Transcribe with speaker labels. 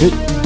Speaker 1: 因